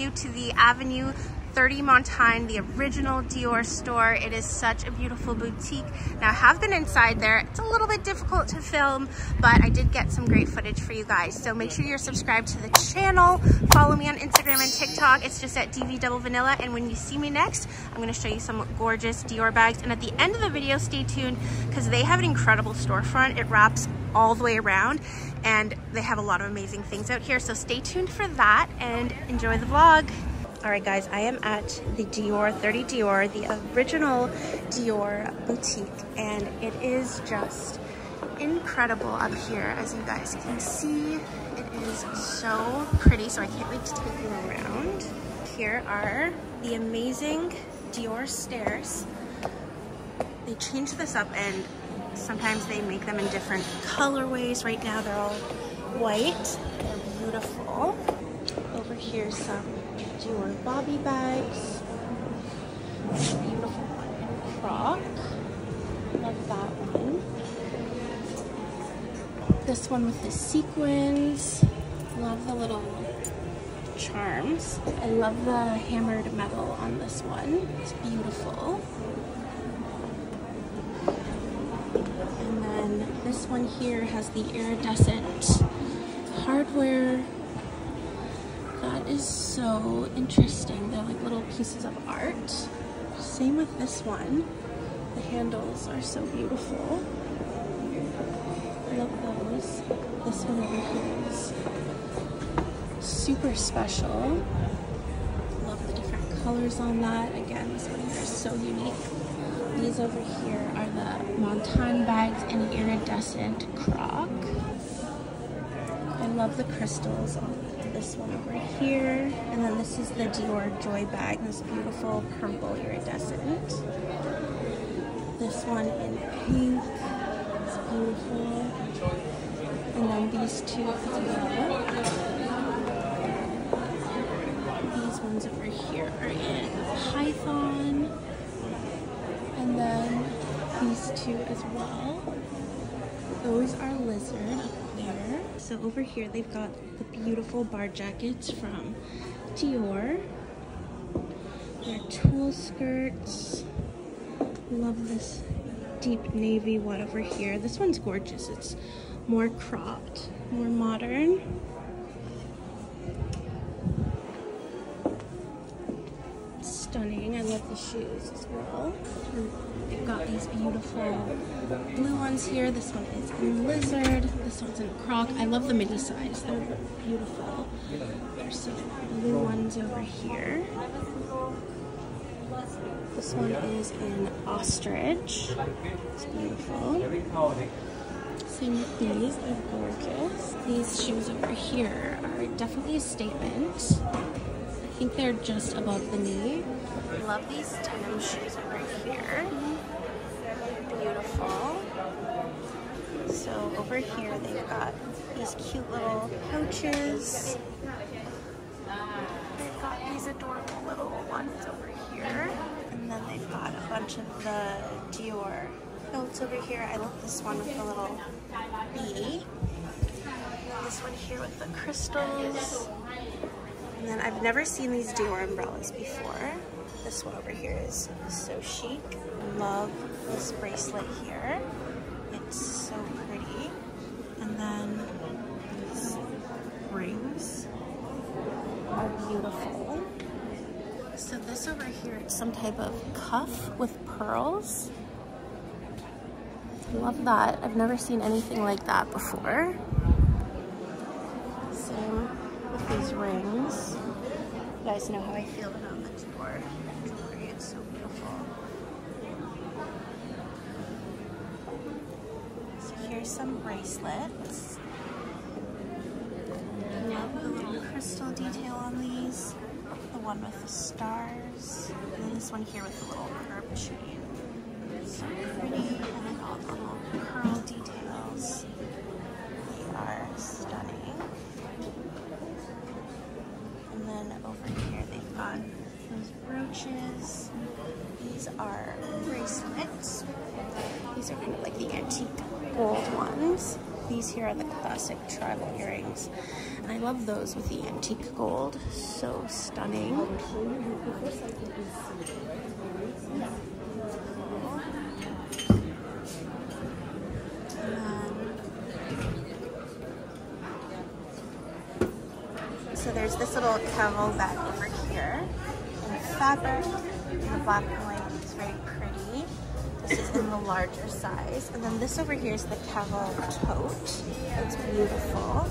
you to the Avenue 30 Montaigne, the original Dior store. It is such a beautiful boutique. Now I have been inside there. It's a little bit difficult to film, but I did get some great footage for you guys. So make sure you're subscribed to the channel. Follow me on Instagram and TikTok. It's just at DV Double Vanilla. And when you see me next, I'm gonna show you some gorgeous Dior bags. And at the end of the video, stay tuned because they have an incredible storefront. It wraps all the way around and they have a lot of amazing things out here. So stay tuned for that and enjoy the vlog. All right, guys, I am at the Dior 30 Dior, the original Dior boutique, and it is just incredible up here. As you guys can see, it is so pretty, so I can't wait to take you around. Here are the amazing Dior stairs. They changed this up and sometimes they make them in different colorways. Right now they're all white. They're beautiful. Over here some Dior bobby bags. Beautiful one croc. Love that one. This one with the sequins. Love the little charms. I love the hammered metal on this one. It's beautiful. And then this one here has the iridescent hardware that is so interesting. They're like little pieces of art. Same with this one. The handles are so beautiful. I love those. This one over here is super special. Love the different colors on that. Again, this one here is so unique. These over here are the Montaigne bags in iridescent croc. I love the crystals on this one over here. And then this is the Dior Joy bag, this beautiful purple iridescent. This one in pink, it's beautiful. And then these two as well. These ones over here are in python. And then two as well. Those are lizard up there. So over here they've got the beautiful bar jackets from Dior. They're tulle skirts. Love this deep navy one over here. This one's gorgeous. It's more cropped, more modern. Stunning. I love the shoes as well. Got these beautiful blue ones here. This one is in lizard. This one's in croc. I love the mini size. They're beautiful. There's some blue ones over here. This one is in ostrich. It's beautiful. Same with these, they're gorgeous. These shoes over here are definitely a statement. I think they're just above the knee. Love these denim shoes over here. Beautiful. So over here they've got these cute little pouches. They've got these adorable little ones over here. And then they've got a bunch of the Dior belts over here. I love this one with the little bee. This one here with the crystals. And then I've never seen these Dior umbrellas before. This one over here is so chic. Love this bracelet here. It's so pretty. And then these rings are beautiful. So this over here is some type of cuff with pearls. I love that. I've never seen anything like that before. Same with these rings. Guys know how I feel about the jewelry. It's so beautiful. So here's some bracelets. Love the little crystal detail on these. The one with the stars. And then this one here with the little curved chain. So pretty. And then all the little pearl details. They are stunning. And then over here they've got those These are bracelets. These are kind of like the antique gold ones. These here are the classic tribal earrings. And I love those with the antique gold. So stunning. Um, so there's this little camel bag over here fabric, the black and white. It's very pretty. This is in the larger size. And then this over here is the camel tote. It's beautiful.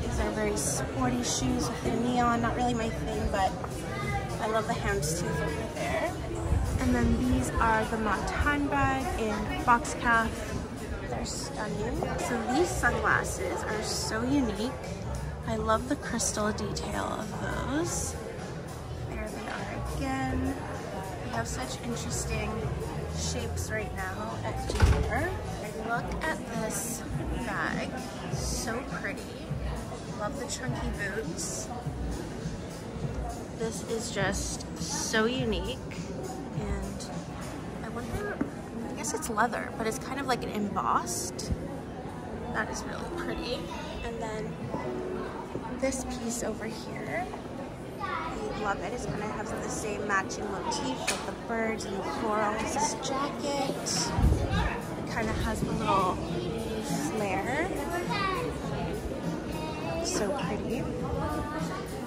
These are very sporty shoes with the neon. Not really my thing, but I love the houndstooth over there. And then these are the Montaigne bag in box calf. They're stunning. So these sunglasses are so unique. I love the crystal detail of those. Again. We have such interesting shapes right now at Dior. Look at this bag. So pretty. Love the chunky boots. This is just so unique. And I wonder, I guess it's leather, but it's kind of like an embossed. That is really pretty. And then this piece over here, love it. It's kind of has the same matching motif with the birds and the florals. This jacket, it kind of has the little flare. So pretty.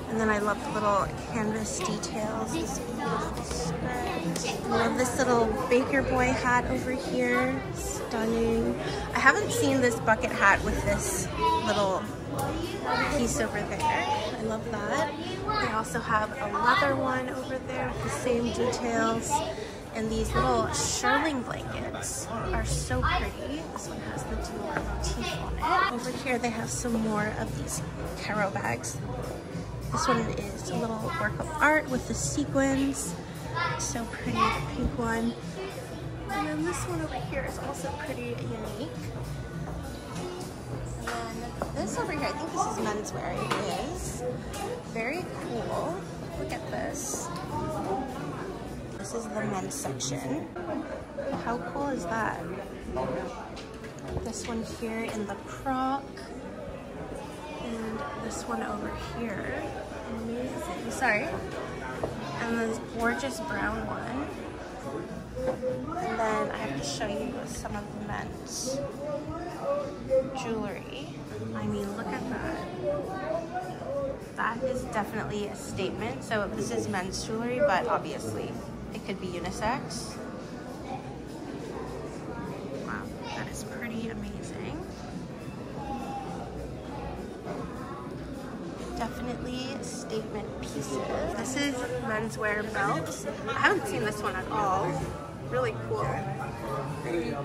And then I love the little canvas details, this skirt. I love this little baker boy hat over here, stunning. I haven't seen this bucket hat with this little piece over there. I love that. They also have a leather one over there with the same details. And these little shearling blankets are so pretty. This one has the Dior motif on it. Over here they have some more of these Caro bags. This one is a little work of art with the sequins. So pretty, the pink one. And then this one over here is also pretty unique. And this over here, I think this is menswear. It is. Very cool. Look at this. This is the men's section. How cool is that? This one here in the croc. And this one over here. Amazing. Sorry. And this gorgeous brown one. And then I have to show you some of the men's jewelry. I mean, look at that. That is definitely a statement. So this is men's jewelry, but obviously it could be unisex. Wow, that is pretty amazing. Definitely statement pieces. This is menswear belts. I haven't seen this one at all. Really cool.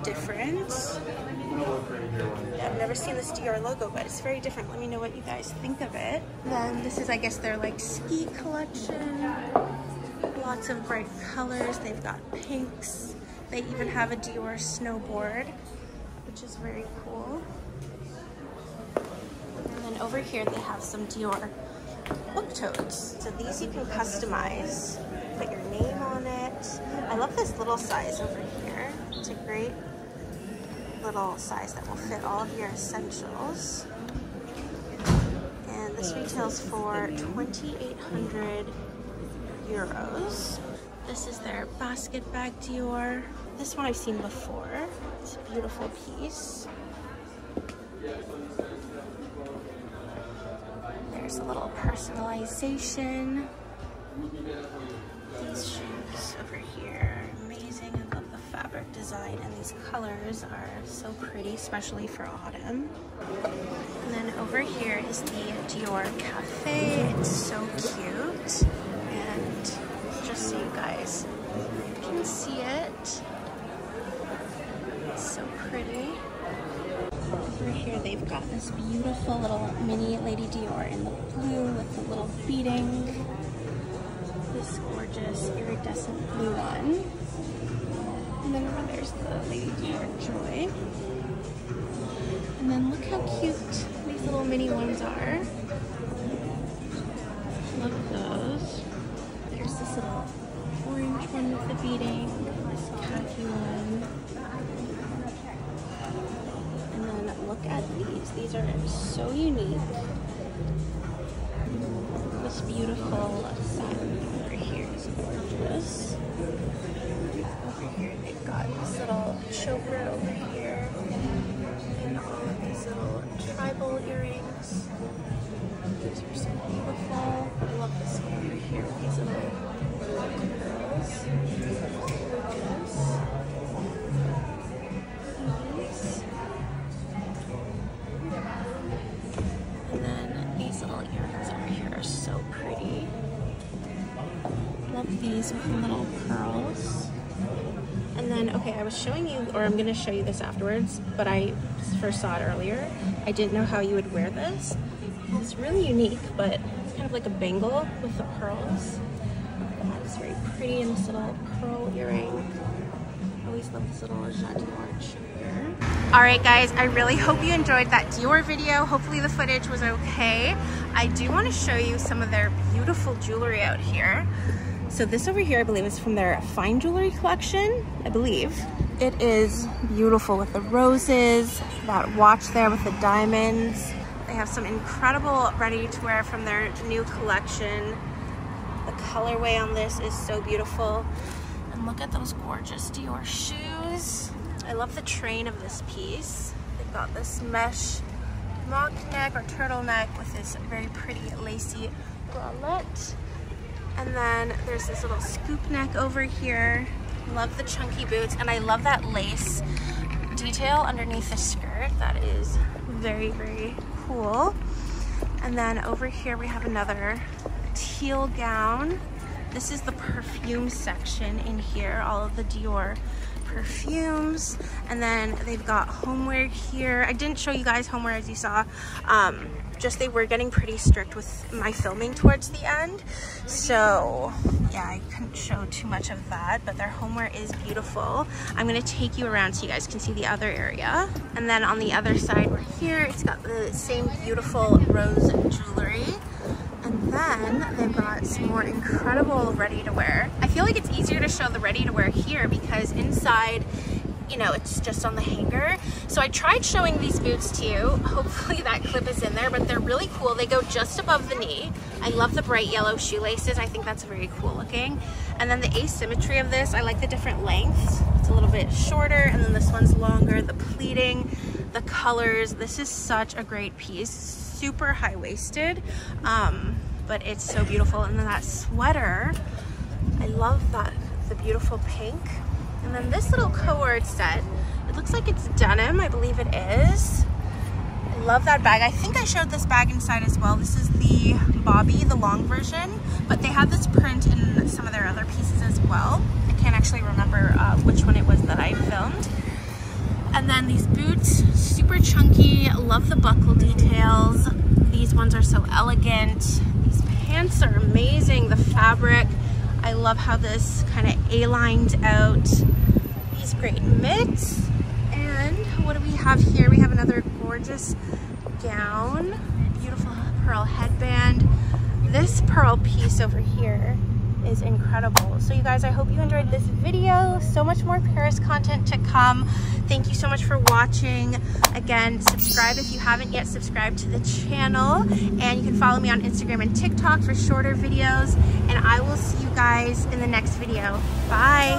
Different. Yeah, I've never seen this Dior logo, but it's very different. Let me know what you guys think of it. Then this is, I guess, their like ski collection. Lots of bright colors. They've got pinks. They even have a Dior snowboard, which is very cool. And then over here they have some Dior book totes. So these you can customize. Put your name on it. I love this little size over here. It's a great little size that will fit all of your essentials. And this retails for 2,800 euros. This is their basket bag Dior. This one I've seen before. It's a beautiful piece. There's a little personalization. These shoes over here, fabric design and these colors are so pretty, especially for autumn. And then over here is the Dior Cafe. It's so cute. And just so you guys can see it, it's so pretty. Over here they've got this beautiful little mini Lady Dior in the blue with the little beading. This gorgeous iridescent blue one. And then over there's the Lady Joy. And then look how cute these little mini ones are. Love those. There's this little orange one with the beading, this khaki one. And then look at these. These are so unique. This beautiful satin over here is gorgeous. Choker over here. And all of these little tribal earrings. These are so beautiful. I love this one over here these little pearls. Gorgeous. And then these little earrings over here are so pretty. Love these with I was showing you, or I'm gonna show you this afterwards, but I first saw it earlier. I didn't know how you would wear this. It's really unique, but it's kind of like a bangle with the pearls. It's very pretty and this little pearl earring. I always love this little choker. All right, guys, I really hope you enjoyed that Dior video. Hopefully the footage was okay. I do want to show you some of their beautiful jewelry out here. So this over here, I believe, is from their fine jewelry collection, I believe. It is beautiful with the roses, that watch there with the diamonds. They have some incredible ready to wear from their new collection. The colorway on this is so beautiful. And look at those gorgeous Dior shoes. I love the train of this piece. They've got this mesh mock neck or turtleneck with this very pretty lacy bralette. And then there's this little scoop neck over here. Love the chunky boots and I love that lace detail underneath the skirt. That is very, very cool. And then over here we have another teal gown. This is the perfume section in here, all of the Dior perfumes. And then they've got homeware here. I didn't show you guys homeware as you saw. Um, just they were getting pretty strict with my filming towards the end. So yeah, I couldn't show too much of that, but their homeware is beautiful. I'm gonna take you around so you guys can see the other area. And then on the other side, we're here, it's got the same beautiful rose jewelry. And then they've got some more incredible ready to wear. I feel like it's easier to show the ready to wear here because inside you know, it's just on the hanger. So I tried showing these boots to you. Hopefully that clip is in there, but they're really cool. They go just above the knee. I love the bright yellow shoelaces. I think that's very cool looking. And then the asymmetry of this, I like the different lengths. It's a little bit shorter and then this one's longer. The pleating, the colors. This is such a great piece. Super high-waisted, um, but it's so beautiful. And then that sweater, I love that, the beautiful pink. And then this little cord set, it looks like it's denim, I believe it is. I love that bag. I think I showed this bag inside as well. This is the Bobby, the long version, but they have this print in some of their other pieces as well. I can't actually remember uh, which one it was that I filmed. And then these boots, super chunky, love the buckle details. These ones are so elegant. These pants are amazing, the fabric. I love how this kind of A-lined out these great mitts. And what do we have here? We have another gorgeous gown, beautiful pearl headband. This pearl piece over here is incredible. So you guys, I hope you enjoyed this video. So much more Paris content to come. Thank you so much for watching. Again, subscribe if you haven't yet subscribed to the channel. And you can follow me on Instagram and TikTok for shorter videos. And I will see you guys in the next video. Bye.